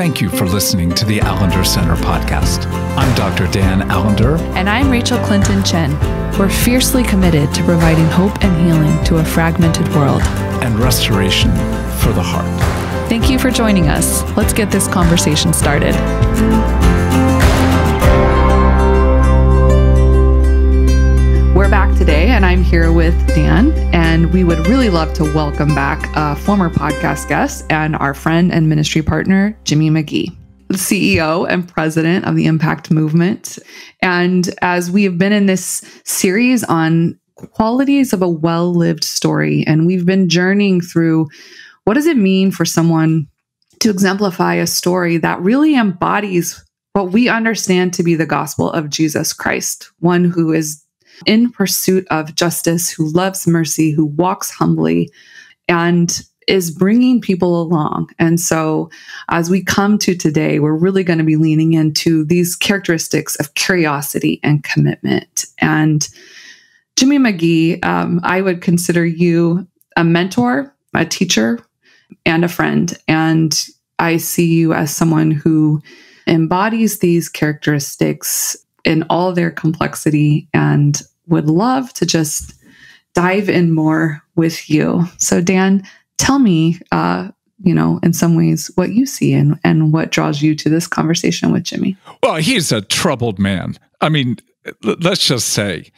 Thank you for listening to the Allender Center podcast. I'm Dr. Dan Allender. And I'm Rachael Clinton Chen. We're fiercely committed to providing hope and healing to a fragmented world and restoration for the heart. Thank you for joining us. Let's get this conversation started. Today, and I'm here with Dan. And we would really love to welcome back a former podcast guest and our friend and ministry partner, Jimmy McGee, CEO and president of the Impact Movement. And as we have been in this series on qualities of a well lived story, and we've been journeying through what does it mean for someone to exemplify a story that really embodies what we understand to be the gospel of Jesus Christ, one who is in pursuit of justice, who loves mercy, who walks humbly, and is bringing people along. And so, as we come to today, we're really going to be leaning into these characteristics of curiosity and commitment. And Jimmy McGee, um, I would consider you a mentor, a teacher, and a friend. And I see you as someone who embodies these characteristics in all their complexity and would love to just dive in more with you. So, Dan, tell me, uh, you know, in some ways, what you see and, and what draws you to this conversation with Jimmy. Well, he's a troubled man. I mean, let's just say,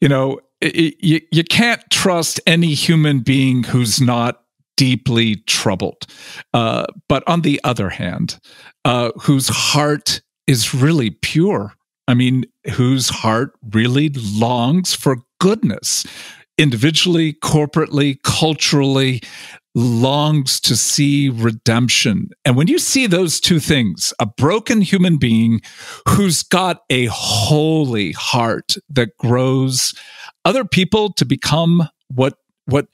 you know, you, you can't trust any human being who's not deeply troubled. Uh, but on the other hand, uh, whose heart is really pure I mean, whose heart really longs for goodness, individually, corporately, culturally, longs to see redemption. And when you see those two things, a broken human being who's got a holy heart that grows other people to become what what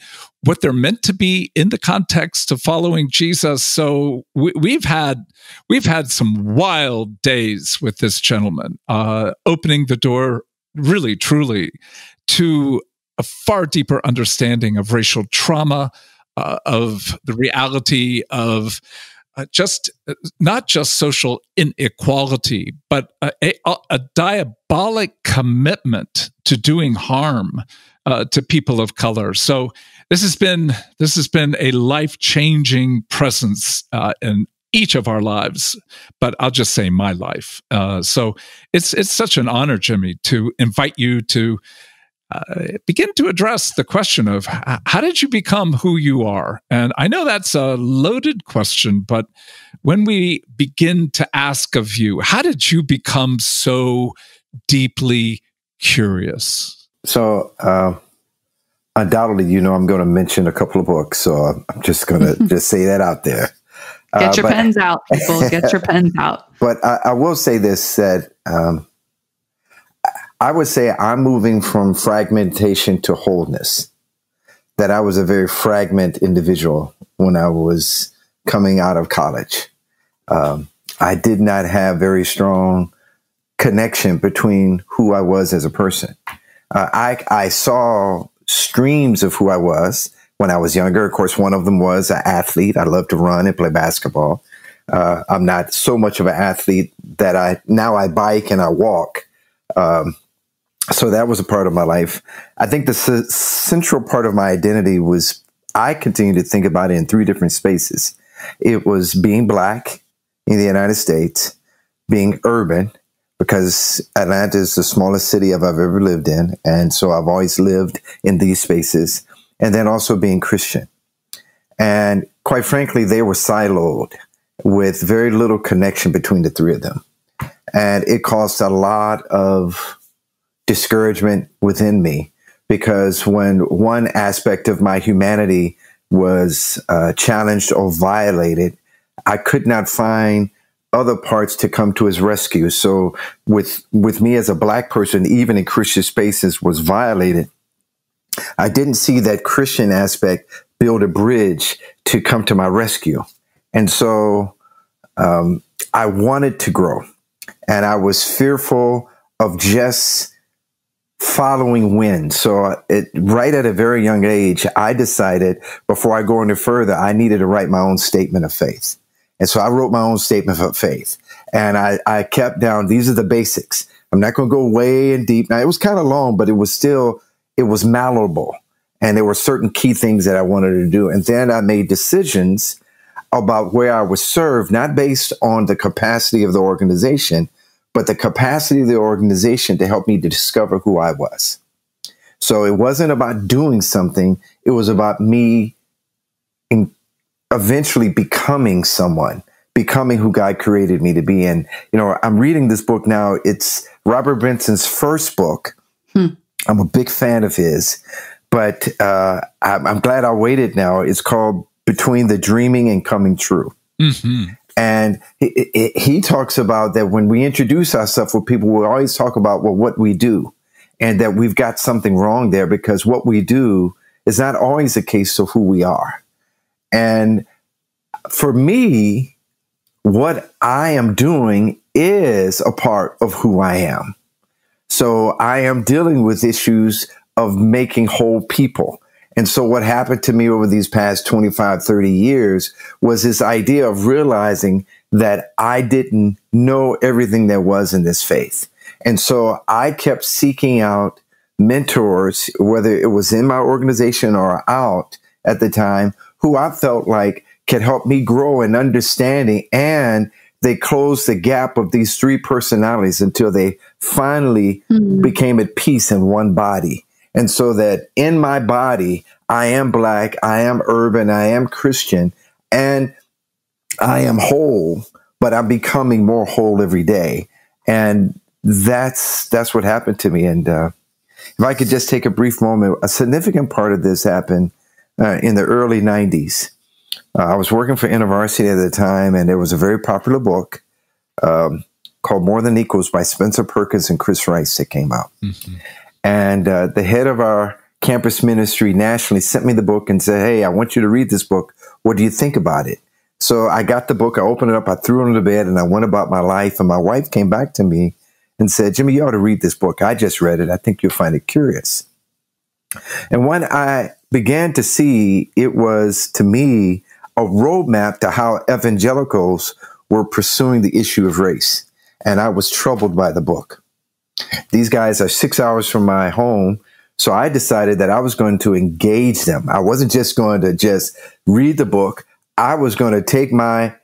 what they're meant to be in the context of following Jesus. So we, have had we've had some wild days with this gentleman, uh, opening the door really truly to a far deeper understanding of racial trauma, uh, of the reality of uh, just uh, not just social inequality, but a, a, a diabolic commitment to doing harm uh, to people of color. So this has been this has been a life changing presence uh, in each of our lives, but I'll just say my life. Uh, so it's it's such an honor, Jimmy, to invite you to. Uh, begin to address the question of how did you become who you are? And I know that's a loaded question, but when we begin to ask of you, how did you become so deeply curious? So, uh, undoubtedly, you know, I'm going to mention a couple of books. So I'm just going to just say that out there. Get uh, your but, pens out, people. Get your pens out. But I, I will say this: that um, I would say I'm moving from fragmentation to wholeness. That I was a very fragment individual when I was coming out of college. Um, I did not have very strong connection between who I was as a person uh, I, I saw streams of who I was when I was younger. Of course, one of them was an athlete. I love to run and play basketball. Uh, I'm not so much of an athlete that I now I bike and I walk. Um, so that was a part of my life. I think the central part of my identity was I continue to think about it in three different spaces. It was being black in the United States, being urban, because Atlanta is the smallest city I've ever lived in. And so I've always lived in these spaces. And then also being Christian. And quite frankly, they were siloed with very little connection between the three of them. And it caused a lot of discouragement within me because when one aspect of my humanity was uh, challenged or violated, I could not find other parts to come to his rescue. So with with me as a black person, even in Christian spaces, was violated. I didn't see that Christian aspect build a bridge to come to my rescue, and so um, I wanted to grow, and I was fearful of just following wind. So it, right at a very young age, I decided before I go any further, I needed to write my own statement of faith. And so I wrote my own statement of faith. And I, I kept down, these are the basics. I'm not going to go way in deep. Now, it was kind of long, but it was still, it was malleable. And there were certain key things that I wanted to do. And then I made decisions about where I was served, not based on the capacity of the organization, but the capacity of the organization to help me to discover who I was. So it wasn't about doing something, it was about me eventually becoming someone, becoming who God created me to be. And, you know, I'm reading this book now. It's Robert Benson's first book. Hmm. I'm a big fan of his, but uh, I'm, I'm, glad I waited now. It's called Between the Dreaming and Coming True. Mm-hmm. And he, he, talks about that when we introduce ourselves with people, we always talk about, well, what we do and that we've got something wrong there because what we do is not always the case of who we are. And for me, what I am doing is a part of who I am. So I am dealing with issues of making whole people. And so what happened to me over these past 25, 30 years was this idea of realizing that I didn't know everything there was in this faith. And so I kept seeking out mentors, whether it was in my organization or out at the time, who I felt like could help me grow in understanding. And they closed the gap of these three personalities until they finally mm-hmm. became at peace in one body. And so that in my body, I am black, I am urban, I am Christian, and I am whole, but I'm becoming more whole every day. And that's that's what happened to me. And uh, if I could just take a brief moment, a significant part of this happened uh, in the early '90s. Uh, I was working for InterVarsity at the time, and there was a very popular book um, called More Than Equals by Spencer Perkins and Chris Rice that came out. Mm-hmm. And uh, the head of our campus ministry nationally sent me the book and said, Hey, I want you to read this book. What do you think about it? So I got the book, I opened it up, I threw it on the bed, and I went about my life. And my wife came back to me and said, Jimmy, you ought to read this book. I just read it. I think you'll find it curious. And when I began to see, it was to me a roadmap to how evangelicals were pursuing the issue of race. And I was troubled by the book. These guys are six hours from my home. So I decided that I was going to engage them. I wasn't just going to just read the book. I was going to take my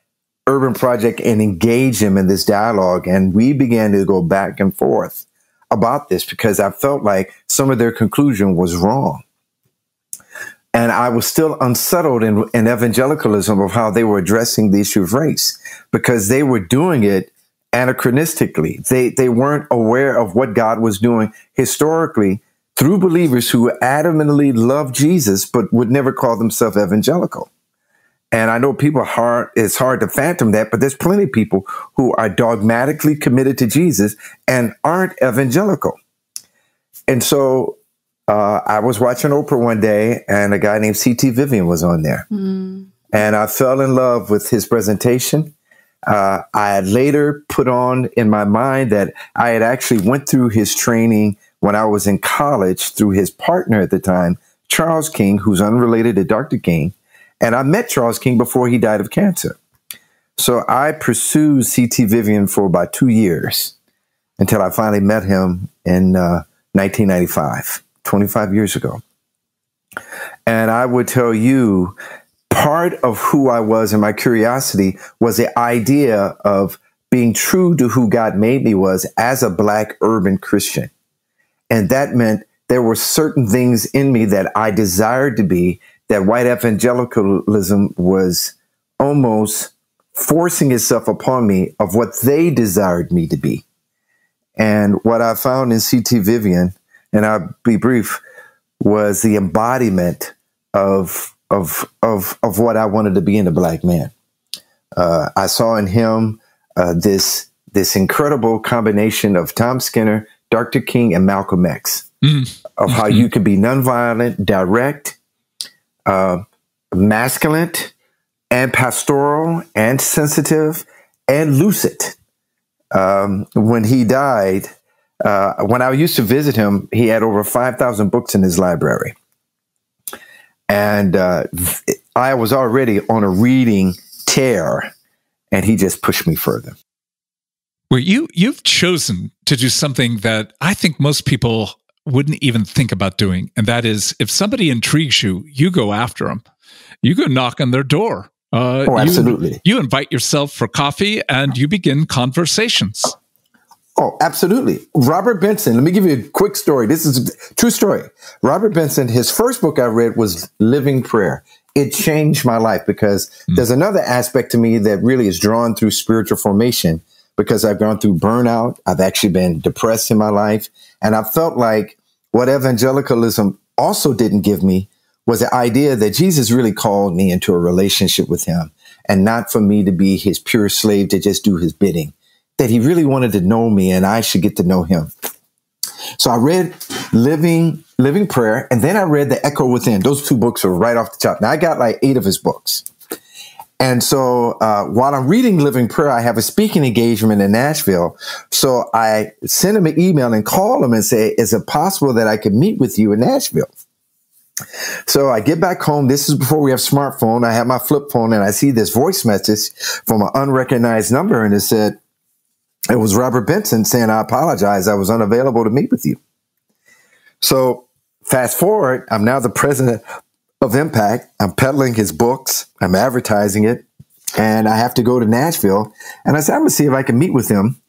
urban project and engage them in this dialogue. And we began to go back and forth about this because I felt like some of their conclusion was wrong. And I was still unsettled in, in evangelicalism of how they were addressing the issue of race because they were doing it anachronistically. They, they weren't aware of what God was doing historically through believers who adamantly loved Jesus but would never call themselves evangelical. And I know people hard it's hard to phantom that, but there's plenty of people who are dogmatically committed to Jesus and aren't evangelical. And so uh, I was watching Oprah one day, and a guy named C.T. Vivian was on there, mm. and I fell in love with his presentation. Uh, I had later put on in my mind that I had actually went through his training when I was in college through his partner at the time, Charles King, who's unrelated to Dr. King. And I met Charles King before he died of cancer. So I pursued C.T. Vivian for about two years until I finally met him in uh, 1995, 25 years ago. And I would tell you, part of who I was and my curiosity was the idea of being true to who God made me was as a black urban Christian. And that meant there were certain things in me that I desired to be that white evangelicalism was almost forcing itself upon me of what they desired me to be. And what I found in C.T. Vivian, and I'll be brief, was the embodiment of of of of what I wanted to be in a black man. Uh, I saw in him uh, this this incredible combination of Tom Skinner, Dr. King, and Malcolm X, mm. of how you could be nonviolent, direct, uh, masculine and pastoral and sensitive and lucid. Um, when he died, uh, when I used to visit him, he had over 5,000 books in his library. And uh, I was already on a reading tear. and he just pushed me further. Well, you you've chosen to do something that I think most people wouldn't even think about doing, and that is if somebody intrigues you, you go after them. You go knock on their door. Uh, oh, absolutely. You, you invite yourself for coffee and you begin conversations. Oh, absolutely. Robert Benson, let me give you a quick story. This is a true story. Robert Benson, his first book I read was Living Prayer. It changed my life because mm. there's another aspect to me that really is drawn through spiritual formation because I've gone through burnout. I've actually been depressed in my life. And I felt like what evangelicalism also didn't give me was the idea that Jesus really called me into a relationship with him and not for me to be his pure slave to just do his bidding that he really wanted to know me and I should get to know him. So I read Living Living Prayer and then I read The Echo Within. Those two books are right off the top. Now I got like eight of his books. And so uh, while I'm reading Living Prayer, I have a speaking engagement in Nashville. So I send him an email and call him and say, is it possible that I could meet with you in Nashville? So I get back home. This is before we have smartphone. I have my flip phone and I see this voice message from an unrecognized number and it said, it was Robert Benson saying, I apologize. I was unavailable to meet with you. So fast forward, I'm now the president of Impact. I'm peddling his books. I'm advertising it. And I have to go to Nashville. And I said, I'm going to see if I can meet with him.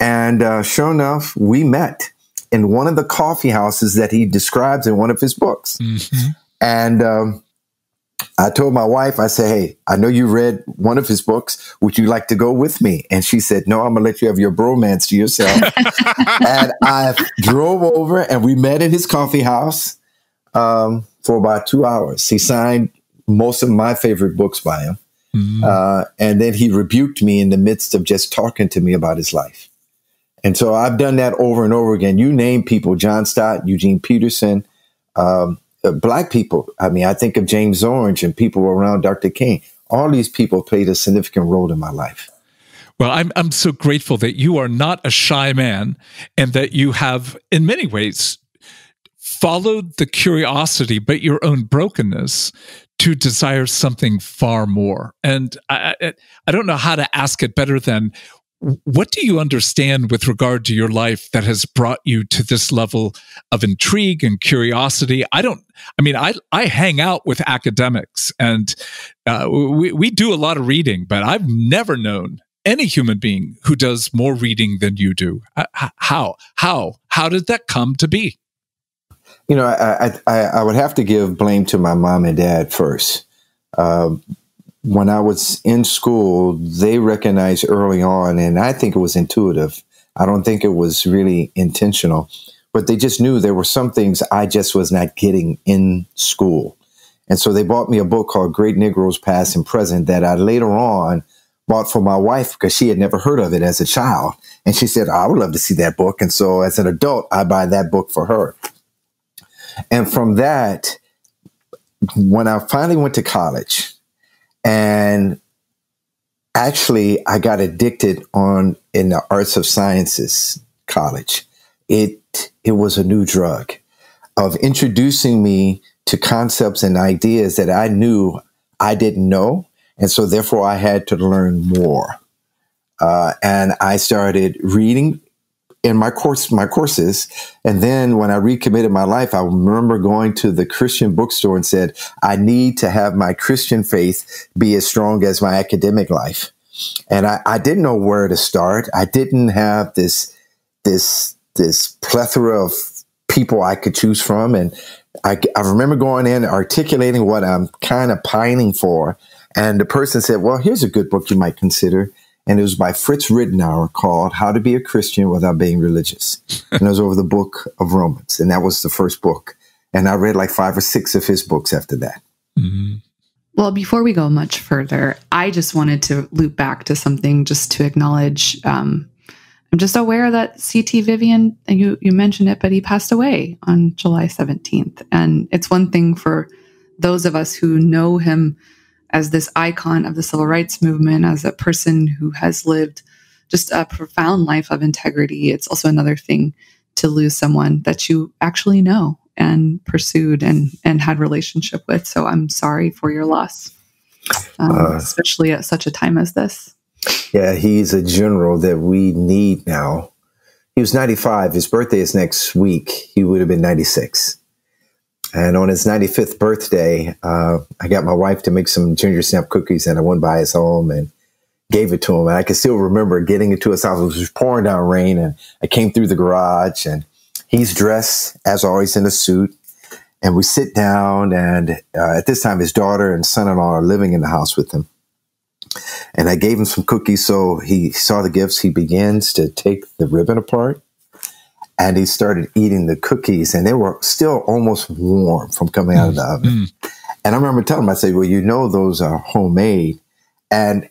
And uh, sure enough, we met in one of the coffee houses that he describes in one of his books. Mm-hmm. And um, I told my wife, I said, Hey, I know you read one of his books. Would you like to go with me? And she said, No, I'm going to let you have your bromance to yourself. and I drove over and we met in his coffee house um, for about two hours. He signed most of my favorite books by him. Mm-hmm. Uh, and then he rebuked me in the midst of just talking to me about his life. And so I've done that over and over again. You name people, John Stott, Eugene Peterson, um, uh, black people. I mean, I think of James Orange and people around Dr. King. All these people played a significant role in my life. Well, I'm I'm so grateful that you are not a shy man and that you have in many ways followed the curiosity but your own brokenness to desire something far more. And I, I, I don't know how to ask it better than what do you understand with regard to your life that has brought you to this level of intrigue and curiosity? I don't i mean i i hang out with academics and uh, we, we do a lot of reading but i've never known any human being who does more reading than you do. How? How? How did that come to be you know i i i would have to give blame to my mom and dad first um, when I was in school, they recognized early on, and I think it was intuitive. I don't think it was really intentional, but they just knew there were some things I just was not getting in school. And so they bought me a book called Great Negroes Past and Present that I later on bought for my wife because she had never heard of it as a child. And she said, I would love to see that book. And so as an adult, I buy that book for her. And from that, when I finally went to college, and actually, I got addicted on in the arts of sciences college. It it was a new drug of introducing me to concepts and ideas that I knew I didn't know, and so therefore I had to learn more. Uh, and I started reading in my course my courses. And then when i recommitted my life i remember going to the christian bookstore and said i need to have my christian faith be as strong as my academic life. And i, I didn't know where to start. I didn't have this this this plethora of people i could choose from. And i, I remember going in articulating what i'm kind of pining for. And the person said well here's a good book you might consider and it was by Fritz Ridenour called How to Be a Christian Without Being Religious. and it was over the book of Romans. And that was the first book. And I read like five or six of his books after that. Mm-hmm. Well, before we go much further, I just wanted to loop back to something just to acknowledge. Um, I'm just aware that CT Vivian, you, you mentioned it, but he passed away on July 17th. And it's one thing for those of us who know him as this icon of the civil rights movement, as a person who has lived just a profound life of integrity. It's also another thing to lose someone that you actually know and pursued and and had relationship with. So I'm sorry for your loss, um, uh, especially at such a time as this. Yeah, he's a general that we need now. He was 95. His birthday is next week. He would have been 96. And on his 95th birthday, uh, I got my wife to make some ginger snap cookies and I went by his home and gave it to him. And I can still remember getting into his house. It was pouring down rain and I came through the garage and he's dressed as always in a suit. And we sit down and uh, at this time his daughter and son-in-law are living in the house with him. And I gave him some cookies. So he saw the gifts. He begins to take the ribbon apart and he started eating the cookies and they were still almost warm from coming out of the mm. oven. Mm. And I remember telling him, I said, well, you know, those are homemade. And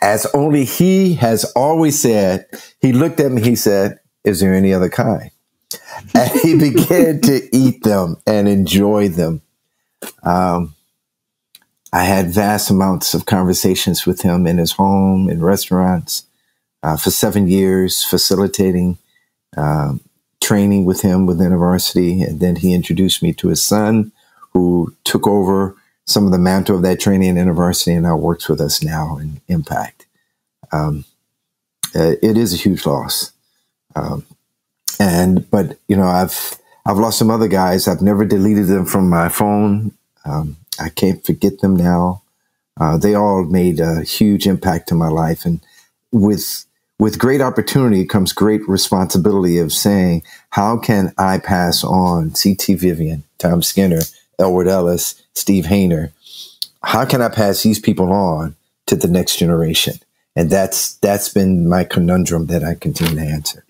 as only he has always said, he looked at me, he said, is there any other kind? And he began to eat them and enjoy them. Um, I had vast amounts of conversations with him in his home, in restaurants, uh, for seven years, facilitating um, training with him with university. And then he introduced me to his son, who took over some of the mantle of that training in university and now works with us now in Impact. Um, uh, it is a huge loss. Um, and, but, you know, I've, I've lost some other guys. I've never deleted them from my phone. Um, I can't forget them now. Uh, they all made a huge impact to my life. And with, with great opportunity comes great responsibility of saying, how can I pass on CT Vivian, Tom Skinner, Elward Ellis, Steve Hayner? How can I pass these people on to the next generation? And that's that's been my conundrum that I continue to answer.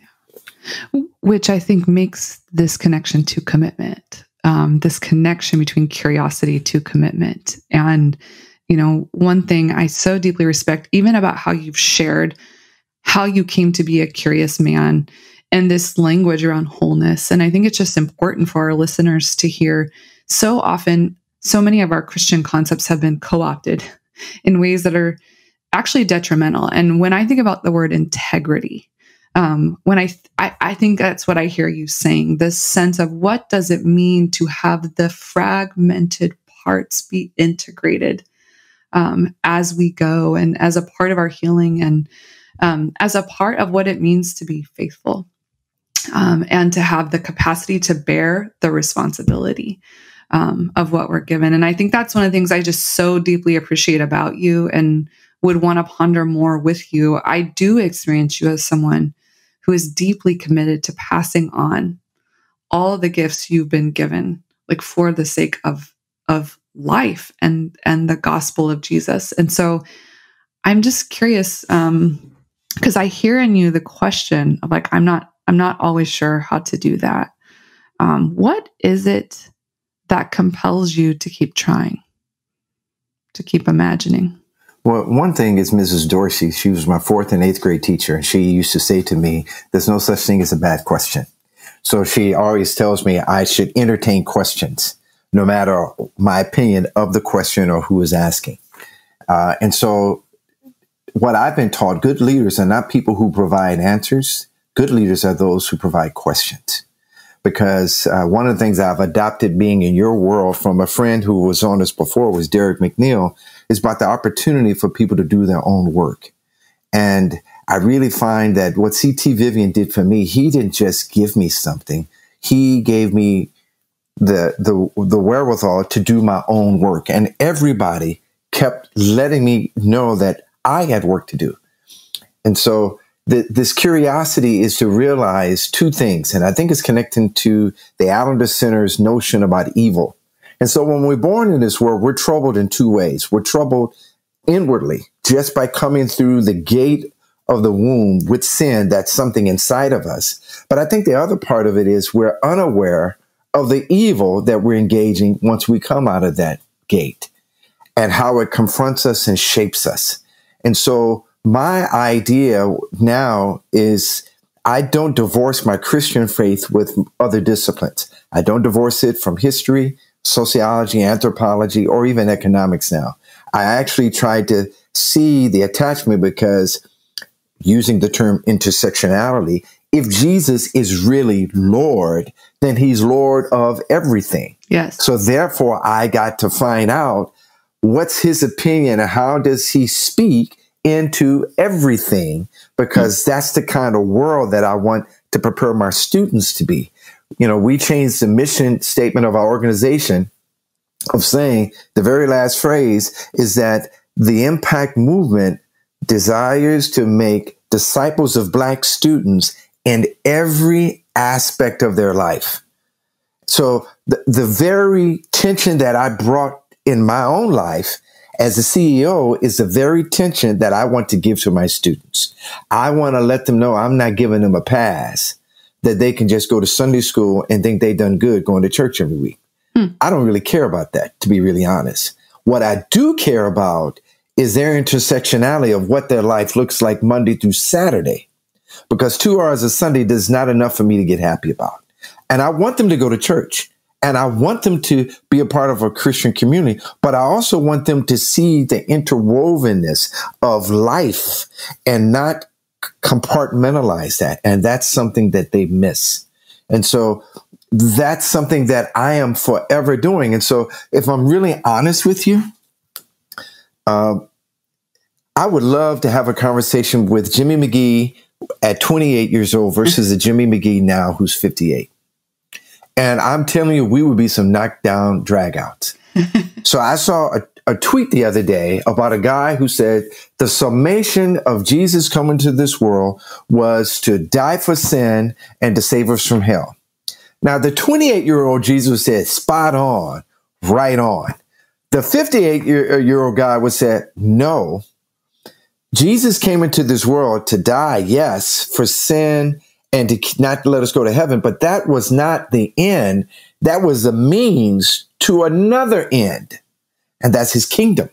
Which I think makes this connection to commitment, um, this connection between curiosity to commitment. And, you know, one thing I so deeply respect, even about how you've shared how you came to be a curious man and this language around wholeness. And I think it's just important for our listeners to hear. So often, so many of our Christian concepts have been co opted in ways that are actually detrimental. And when I think about the word integrity, um, when I, th- I, I think that's what I hear you saying this sense of what does it mean to have the fragmented parts be integrated um, as we go and as a part of our healing and um, as a part of what it means to be faithful um, and to have the capacity to bear the responsibility um, of what we're given. And I think that's one of the things I just so deeply appreciate about you and would want to ponder more with you. I do experience you as someone who is deeply committed to passing on all the gifts you've been given, like for the sake of of life and and the gospel of Jesus. And so I'm just curious um, because I hear in you the question of like, I'm not, I'm not always sure how to do that. Um, what is it that compels you to keep trying, to keep imagining? Well, one thing is Mrs. Dorsey. She was my fourth and eighth grade teacher, and she used to say to me, "There's no such thing as a bad question." So she always tells me I should entertain questions, no matter my opinion of the question or who is asking. Uh, and so what I've been taught, good leaders are not people who provide answers. Good leaders are those who provide questions. Because uh, one of the things I've adopted being in your world from a friend who was on us before was Derek McNeil is about the opportunity for people to do their own work. And I really find that what CT Vivian did for me, he didn't just give me something. He gave me the, the, the wherewithal to do my own work. And everybody kept letting me know that I had work to do. And so the, this curiosity is to realize two things. And I think it's connecting to the Allender Center's notion about evil. And so when we're born in this world, we're troubled in two ways. We're troubled inwardly just by coming through the gate of the womb with sin. That's something inside of us. But I think the other part of it is we're unaware of the evil that we're engaging once we come out of that gate and how it confronts us and shapes us. And so my idea now is I don't divorce my Christian faith with other disciplines. I don't divorce it from history, sociology, anthropology, or even economics now. I actually tried to see the attachment because using the term intersectionality, if Jesus is really Lord, then he's Lord of everything. Yes. So therefore, I got to find out what's his opinion and how does he speak into everything because that's the kind of world that I want to prepare my students to be. You know, we changed the mission statement of our organization of saying the very last phrase is that the impact movement desires to make disciples of black students in every aspect of their life. So the, the very tension that I brought in my own life as a CEO is the very tension that I want to give to my students. I want to let them know I'm not giving them a pass that they can just go to Sunday school and think they've done good going to church every week. Hmm. I don't really care about that, to be really honest. What I do care about is their intersectionality of what their life looks like Monday through Saturday. Because two hours of Sunday is not enough for me to get happy about. And I want them to go to church and I want them to be a part of a Christian community, but I also want them to see the interwovenness of life and not compartmentalize that. And that's something that they miss. And so that's something that I am forever doing. And so if I'm really honest with you, uh, I would love to have a conversation with Jimmy McGee at 28 years old versus a Jimmy McGee now who's 58. And I'm telling you, we would be some knockdown dragouts. so I saw a, a tweet the other day about a guy who said the summation of Jesus coming to this world was to die for sin and to save us from hell. Now, the 28 year old Jesus said, spot on, right on. The 58 year old guy would say, no, Jesus came into this world to die, yes, for sin and to not let us go to heaven, but that was not the end. That was the means to another end. And that's his kingdom.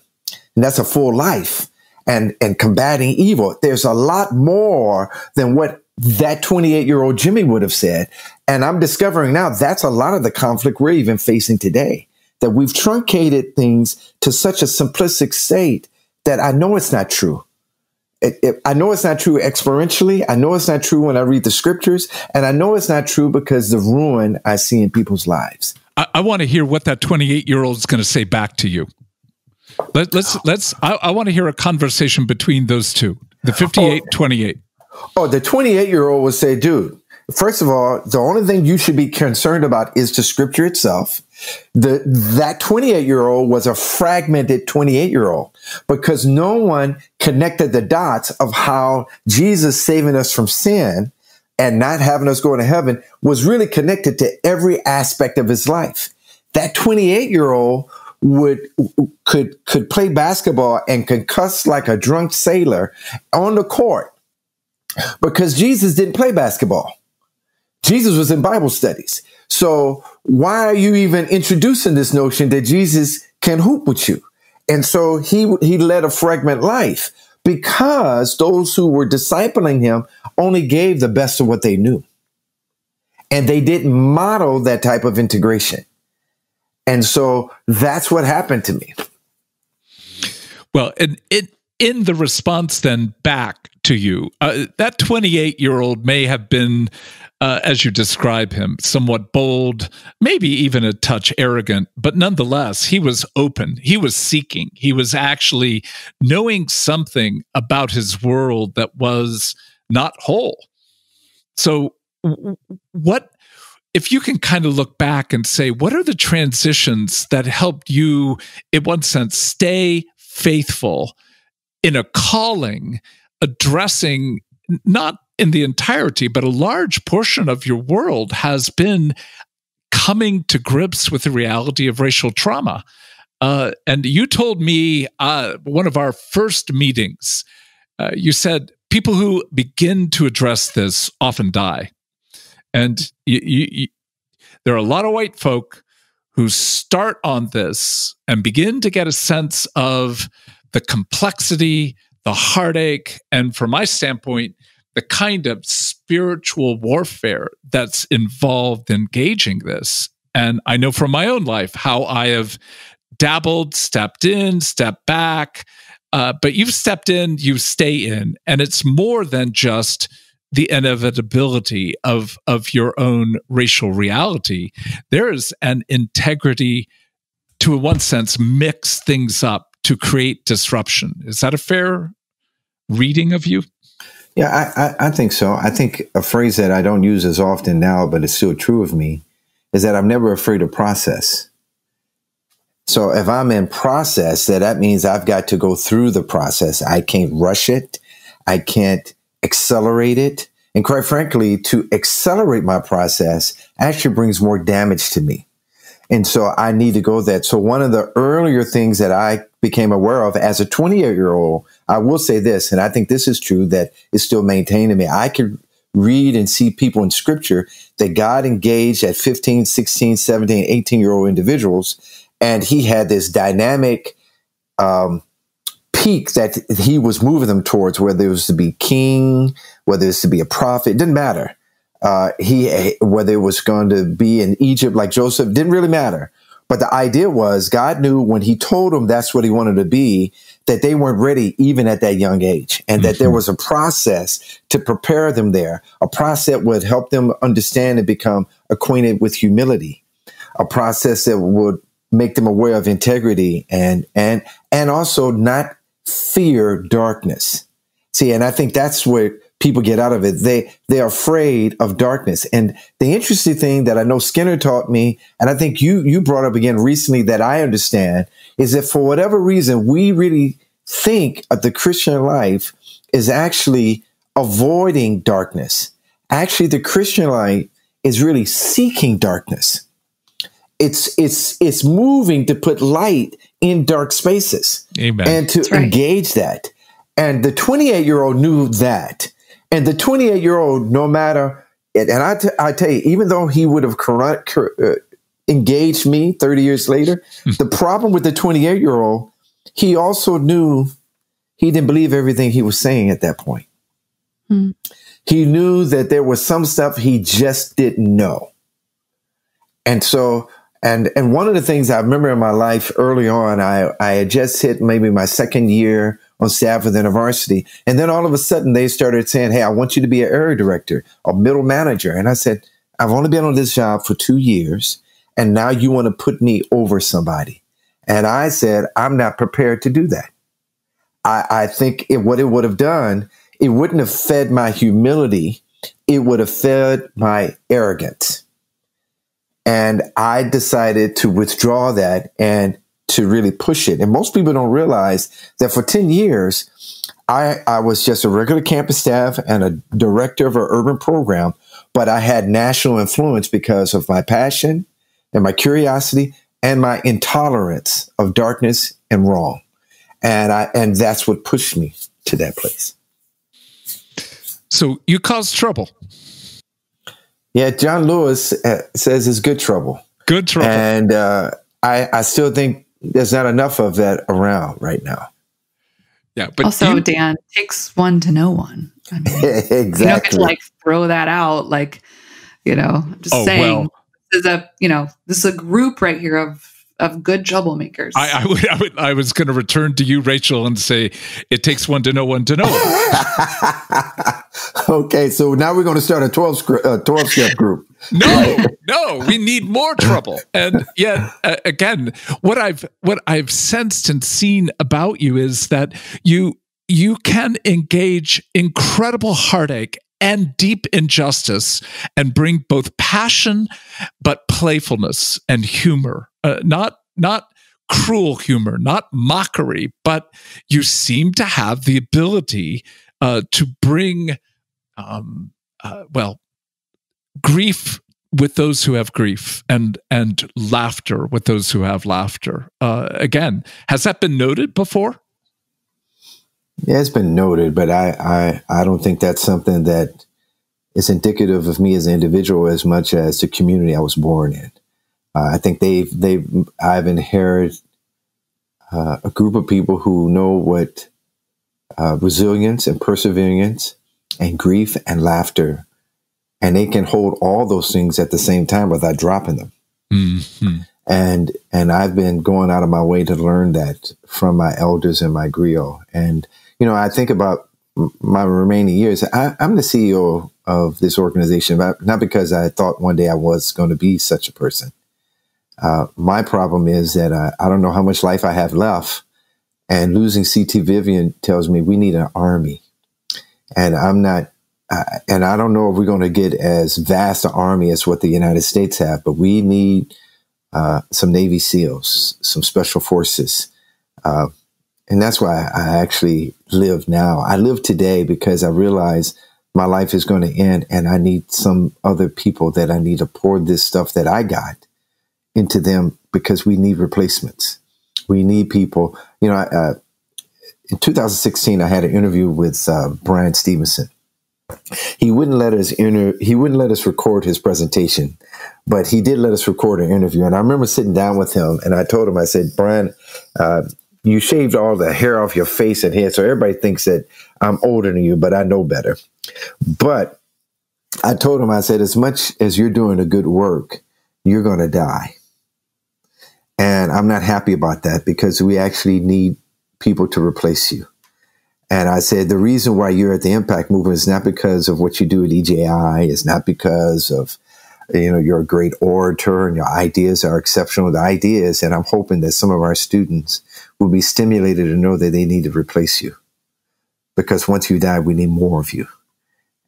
And that's a full life and, and combating evil. There's a lot more than what that 28 year old Jimmy would have said. And I'm discovering now that's a lot of the conflict we're even facing today, that we've truncated things to such a simplistic state that I know it's not true it, it, I know it's not true experientially. I know it's not true when I read the scriptures. And I know it's not true because the ruin I see in people's lives. I, I want to hear what that 28 year old is going to say back to you. Let, let's, let's, I, I want to hear a conversation between those two the 58, oh, 28. Oh, the 28 year old would say, dude, first of all, the only thing you should be concerned about is the scripture itself. The, that 28 year old was a fragmented 28 year old because no one connected the dots of how Jesus saving us from sin and not having us go to heaven was really connected to every aspect of his life. That 28 year old would could could play basketball and concuss like a drunk sailor on the court because Jesus didn't play basketball. Jesus was in Bible studies. So why are you even introducing this notion that Jesus can hoop with you? And so he, he led a fragment life because those who were discipling him only gave the best of what they knew. And they didn't model that type of integration. And so that's what happened to me. Well, and it, in the response then back to you, uh, that 28 year old may have been uh, as you describe him, somewhat bold, maybe even a touch arrogant, but nonetheless, he was open. He was seeking. He was actually knowing something about his world that was not whole. So, what if you can kind of look back and say, what are the transitions that helped you, in one sense, stay faithful in a calling addressing not in the entirety, but a large portion of your world has been coming to grips with the reality of racial trauma. Uh, and you told me uh, one of our first meetings, uh, you said people who begin to address this often die. And you, you, you, there are a lot of white folk who start on this and begin to get a sense of the complexity, the heartache, and from my standpoint, the kind of spiritual warfare that's involved in engaging this. And I know from my own life how I have dabbled, stepped in, stepped back. Uh, but you've stepped in, you stay in, and it's more than just the inevitability of of your own racial reality. There is an integrity to, in one sense, mix things up to create disruption. Is that a fair reading of you? Yeah, I, I, I think so. I think a phrase that I don't use as often now, but it's still true of me, is that I'm never afraid of process. So if I'm in process, that that means I've got to go through the process. I can't rush it. I can't accelerate it. And quite frankly, to accelerate my process actually brings more damage to me. And so I need to go that. So one of the earlier things that I became aware of as a 28 year old, I will say this, and I think this is true that is still maintained in me. I could read and see people in scripture that God engaged at 15, 16, 17, 18 year old individuals. And he had this dynamic, um, peak that he was moving them towards, whether it was to be king, whether it's to be a prophet, it didn't matter. Uh, he whether it was going to be in Egypt like Joseph didn't really matter. But the idea was God knew when He told them that's what He wanted to be that they weren't ready even at that young age, and that mm-hmm. there was a process to prepare them there. A process that would help them understand and become acquainted with humility. A process that would make them aware of integrity and and and also not fear darkness. See, and I think that's where people get out of it. They they're afraid of darkness. And the interesting thing that I know Skinner taught me, and I think you you brought up again recently that I understand, is that for whatever reason we really think of the Christian life is actually avoiding darkness. Actually, the Christian life is really seeking darkness. It's it's it's moving to put light in dark spaces Amen. and to right. engage that. And the 28 year old knew that. And the 28 year old, no matter, and I, t- I tell you, even though he would have corrupt, uh, engaged me 30 years later, hmm. the problem with the 28 year old, he also knew he didn't believe everything he was saying at that point. Mm. He knew that there was some stuff he just didn't know. And so, and and one of the things I remember in my life early on, I, I had just hit maybe my second year on staff with InterVarsity. And then all of a sudden they started saying, Hey, I want you to be an area director or middle manager. And I said, I've only been on this job for two years. And now you want to put me over somebody. And I said, I'm not prepared to do that. I, I think it, what it would have done, it wouldn't have fed my humility. It would have fed my arrogance. And I decided to withdraw that and to really push it. And most people don't realize that for 10 years, I, I was just a regular campus staff and a director of an urban program, but I had national influence because of my passion and my curiosity and my intolerance of darkness and wrong. And I, and that's what pushed me to that place. So you caused trouble. Yeah, John Lewis uh, says it's good trouble. Good trouble. And uh, I, I still think there's not enough of that around right now. Yeah, but also, you, Dan takes one to know one. I mean, exactly. You don't get to like throw that out, like you know. Just oh, saying, well, this is a you know this is a group right here of of good troublemakers. I, I, would, I, would, I was going to return to you, Rachael, and say it takes one to know one to know. okay, so now we're going to start a 12, uh, 12 step group. no, no, we need more trouble. And yet, uh, again, what I've what I've sensed and seen about you is that you you can engage incredible heartache and deep injustice and bring both passion but playfulness and humor. Uh, not not cruel humor not mockery but you seem to have the ability uh, to bring um, uh, well grief with those who have grief and and laughter with those who have laughter. Uh, again has that been noted before? Yeah, it's been noted, but I, I, I don't think that's something that is indicative of me as an individual as much as the community I was born in. Uh, I think they've, they've, I've inherited uh, a group of people who know what uh, resilience and perseverance and grief and laughter, and they can hold all those things at the same time without dropping them. Mm-hmm. And and I've been going out of my way to learn that from my elders and my griot. And you know, I think about my remaining years. I, am the CEO of this organization, not because I thought one day I was going to be such a person. Uh, my problem is that I, I, don't know how much life I have left, And losing CT Vivian tells me we need an army. And I'm not, uh, and I don't know if we're going to get as vast an army as what the United States have, but we need uh, some Navy SEALs, some special forces. Uh, and that's why I actually live now. I live today because I realize my life is going to end and I need some other people that I need to pour this stuff that I got into them because we need replacements. We need people. You know, uh, in 2016, I had an interview with uh, Bryan Stevenson. He wouldn't let us inter- he wouldn't let us record his presentation, but he did let us record an interview. And I remember sitting down with him, and I told him, I said, Bryan, uh, you shaved all the hair off your face and head, so everybody thinks that I'm older than you, but I know better. But I told him, I said, as much as you're doing a good work, you're going to die. And I'm not happy about that because we actually need people to replace you. And I said, the reason why you're at the impact movement is not because of what you do at EJI, it's not because of, you know, you're a great orator and your ideas are exceptional. The ideas, and I'm hoping that some of our students will be stimulated to know that they need to replace you. Because once you die, we need more of you.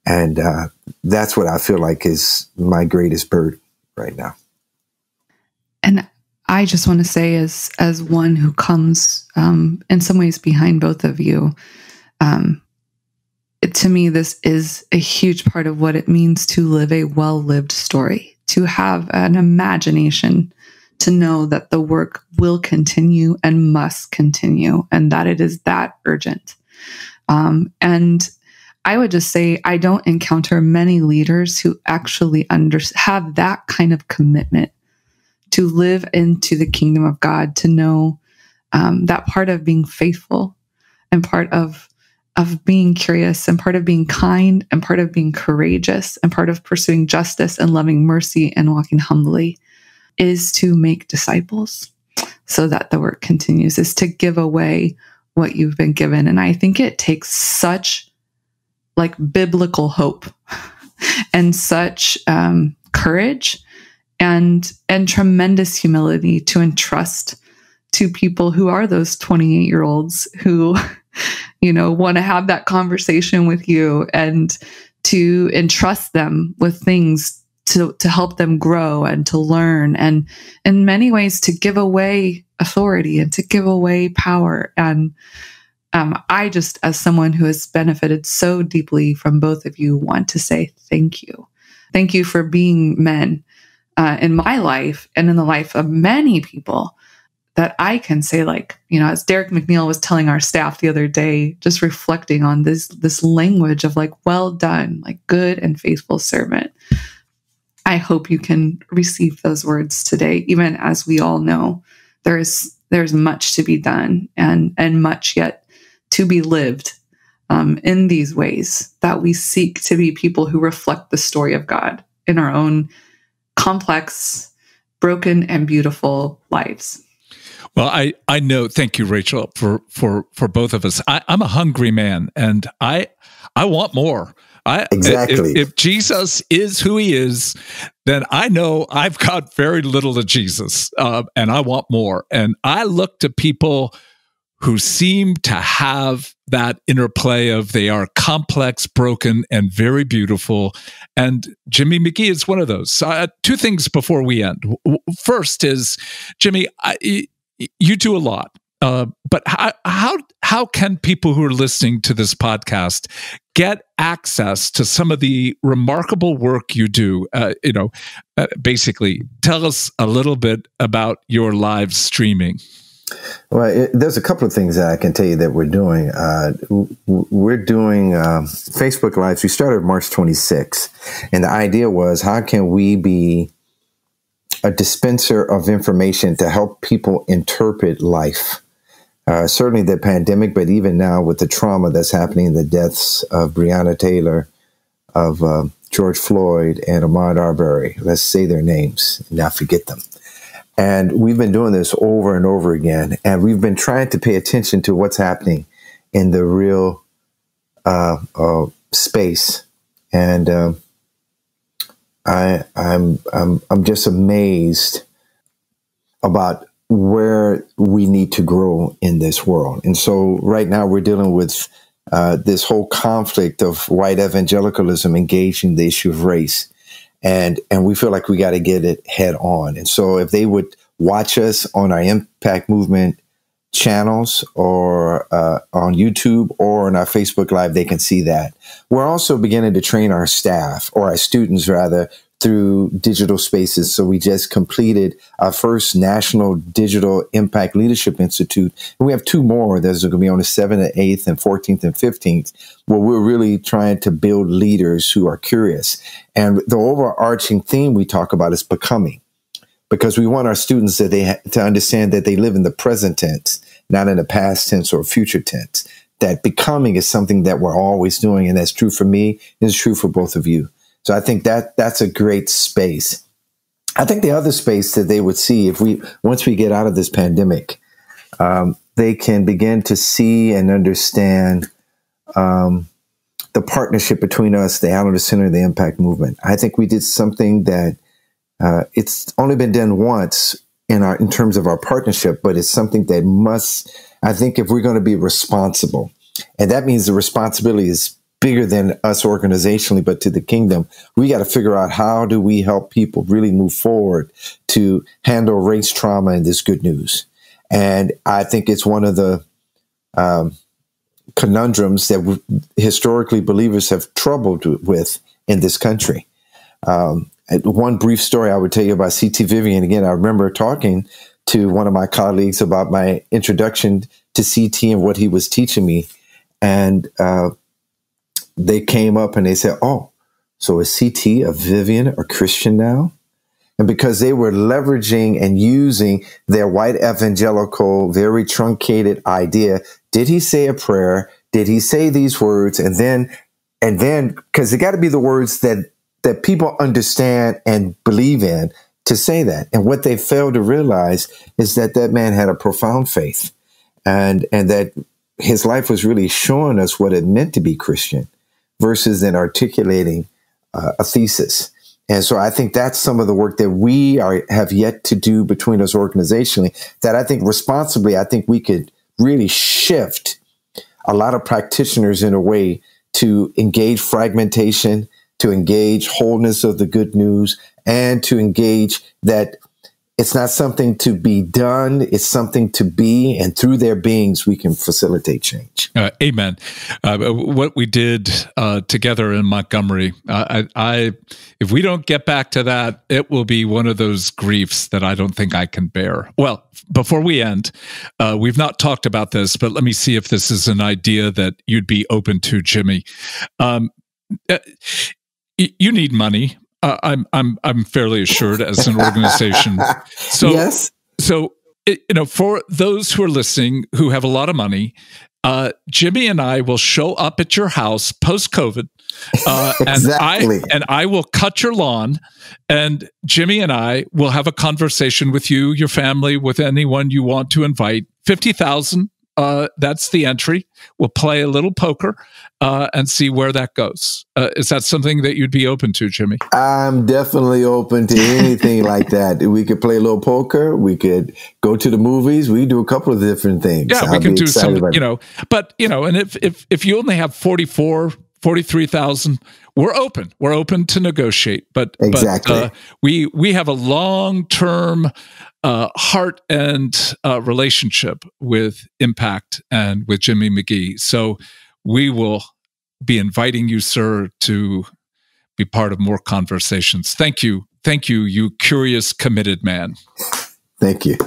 And uh, that's what I feel like is my greatest burden right now. And I just want to say, as as one who comes um, in some ways behind both of you, um, it, to me, this is a huge part of what it means to live a well lived story, to have an imagination, to know that the work will continue and must continue, and that it is that urgent. Um, and I would just say I don't encounter many leaders who actually under, have that kind of commitment to live into the kingdom of God, to know um, that part of being faithful and part of of being curious and part of being kind and part of being courageous and part of pursuing justice and loving mercy and walking humbly is to make disciples so that the work continues is to give away what you've been given. And i think it takes such like biblical hope and such um, courage and and tremendous humility to entrust to people who are those 28 year olds who you know want to have that conversation with you and to entrust them with things to to help them grow and to learn and in many ways to give away authority and to give away power and um, I just, as someone who has benefited so deeply from both of you, want to say thank you. Thank you for being men uh, in my life and in the life of many people that I can say, like, you know, as Derek McNeil was telling our staff the other day, just reflecting on this this language of like, well done, like good and faithful servant. I hope you can receive those words today, even as we all know there's there's much to be done and and much yet to be lived um, in these ways that we seek to be people who reflect the story of God in our own complex, broken, and beautiful lives. Well, I, I know. Thank you, Rachael, for for for both of us. I, I'm a hungry man, and I I want more. I, exactly. If, if, Jesus is who he is, then I know I've got very little of Jesus, uh, and I want more. And I look to people who seem to have that interplay of they are complex, broken, and very beautiful. And Jimmy McGee is one of those. Uh, two things before we end. First is, Jimmy, I, you do a lot. Uh, but how, how how can people who are listening to this podcast get access to some of the remarkable work you do? Uh, you know, uh, basically, tell us a little bit about your live streaming. Well, it, there's a couple of things that I can tell you that we're doing. Uh, we're doing um, Facebook Lives. We started March 26th, and the idea was how can we be a dispenser of information to help people interpret life? Uh, certainly the pandemic, but even now with the trauma that's happening, the deaths of Breonna Taylor, of uh, George Floyd, and Ahmaud Arbery. Let's say their names and not forget them. And we've been doing this over and over again. And we've been trying to pay attention to what's happening in the real uh, uh, space. And uh, I, I'm, I'm, I'm just amazed about where we need to grow in this world. And so right now we're dealing with uh, this whole conflict of white evangelicalism engaging the issue of race. And, and we feel like we got to get it head on. And so if they would watch us on our impact movement channels or uh, on YouTube or on our Facebook Live, they can see that. We're also beginning to train our staff or our students rather through digital spaces. So we just completed our first National Digital Impact Leadership Institute. And we have two more. There's going to be on the 7th, and 8th, and 14th and 15th, where we're really trying to build leaders who are curious. And the overarching theme we talk about is becoming because we want our students that they to understand that they live in the present tense, not in the past tense or future tense. That becoming is something that we're always doing, and that's true for me. It's true for both of you. So I think that that's a great space. I think the other space that they would see if we once we get out of this pandemic, um, they can begin to see and understand um, the partnership between us, the Allender Center, the Impact Movement. I think we did something that uh, it's only been done once in our in terms of our partnership, but it's something that must. I think if we're going to be responsible, and that means the responsibility is bigger than us organizationally, but to the kingdom. We got to figure out how do we help people really move forward to handle race trauma and this good news. And I think it's one of the um, conundrums that historically believers have troubled with in this country. Um, one brief story I would tell you about C.T. Vivian. Again, I remember talking to one of my colleagues about my introduction to CT and what he was teaching me. And uh, they came up and they said, Oh, so is CT, a Vivian, a Christian now? And because they were leveraging and using their white evangelical, very truncated idea, did he say a prayer? Did he say these words? And then, and then, because it got to be the words that, that people understand and believe in to say that. And what they failed to realize is that that man had a profound faith and, and that his life was really showing us what it meant to be Christian versus in articulating uh, a thesis. And so I think that's some of the work that we are have yet to do between us organizationally that I think responsibly, I think we could really shift a lot of practitioners in a way to engage fragmentation, to engage wholeness of the good news, and to engage that it's not something to be done. It's something to be and through their beings we can facilitate change. Uh, amen. Uh, what we did uh, together in montgomery I, I, if we don't get back to that it will be one of those griefs that i don't think i can bear. Well before we end uh, we've not talked about this but let me see if this is an idea that you'd be open to jimmy. Um, uh, you need money uh, I'm I'm I'm fairly assured as an organization. So yes. So it, you know, for those who are listening who have a lot of money, uh, Jimmy and I will show up at your house post COVID, uh, exactly. and I and I will cut your lawn, and Jimmy and I will have a conversation with you, your family, with anyone you want to invite. Fifty thousand uh, that's the entry. We'll play a little poker uh, and see where that goes. Uh, is that something that you'd be open to, Jimmy? I'm definitely open to anything like that. We could play a little poker. We could go to the movies. We do a couple of different things. Yeah, we can do some, you know, but, you know, and if, if, if you only have 44, 43,000, we're open. We're open to negotiate, but, exactly. But, uh, we, we have a long-term uh, heart and uh, relationship with Impact and with Jimmy McGee. So we will be inviting you, sir, to be part of more conversations. Thank you. Thank you, you curious, committed man. Thank you.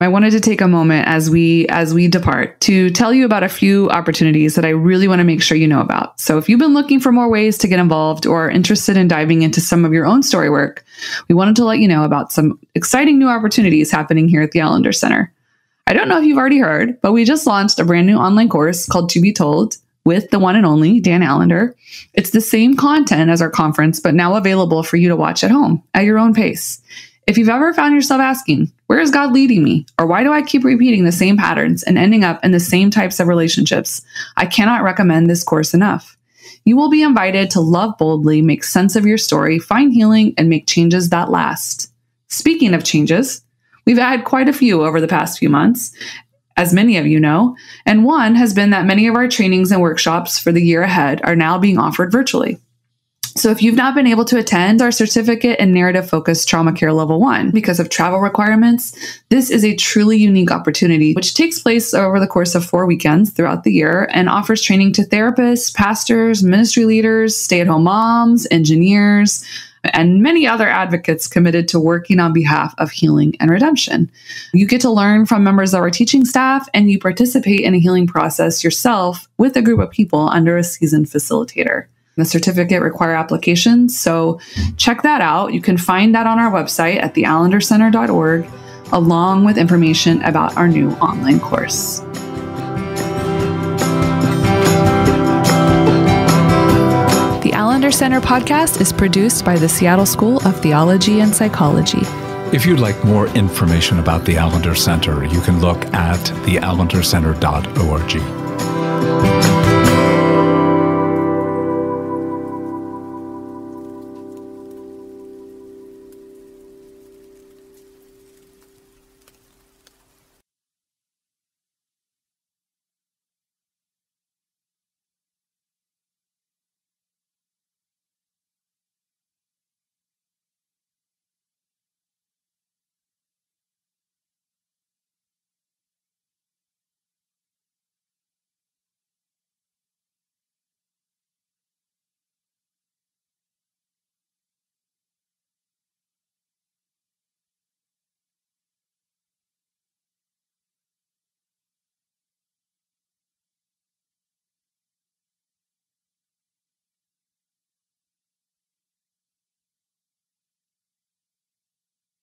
I wanted to take a moment as we as we depart to tell you about a few opportunities that I really want to make sure you know about. So if you've been looking for more ways to get involved or are interested in diving into some of your own story work, we wanted to let you know about some exciting new opportunities happening here at the Allender Center. I don't know if you've already heard, but we just launched a brand new online course called To Be Told with the one and only Dan Allender. It's the same content as our conference, but now available for you to watch at home at your own pace. If you've ever found yourself asking, where is God leading me? Or why do I keep repeating the same patterns and ending up in the same types of relationships? I cannot recommend this course enough. You will be invited to love boldly, make sense of your story, find healing, and make changes that last. Speaking of changes, We've had quite a few over the past few months, as many of you know, and one has been that many of our trainings and workshops for the year ahead are now being offered virtually. So, if you've not been able to attend our certificate in narrative focused trauma care level one because of travel requirements, this is a truly unique opportunity, which takes place over the course of four weekends throughout the year and offers training to therapists, pastors, ministry leaders, stay at home moms, engineers, and many other advocates committed to working on behalf of healing and redemption. You get to learn from members of our teaching staff and you participate in a healing process yourself with a group of people under a seasoned facilitator. The certificate require applications, so check that out. You can find that on our website at theallendercenter.org, along with information about our new online course. The Allender Center podcast is produced by the Seattle School of Theology and Psychology. If you'd like more information about the Allender Center, you can look at theallendercenter.org.